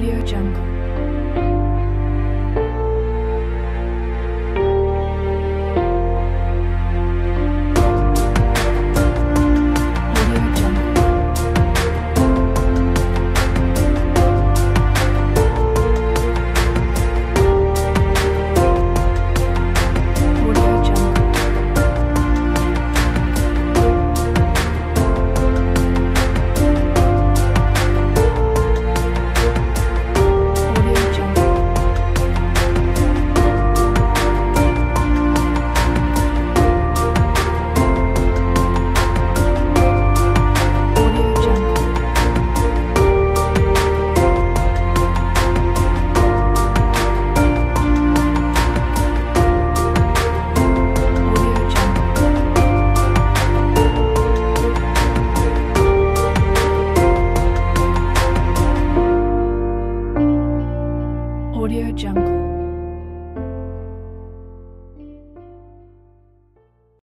Audio Jungle. Audio Jungle.